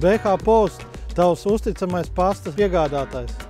BH Post, tavs uzticamais pasta piegādātājs.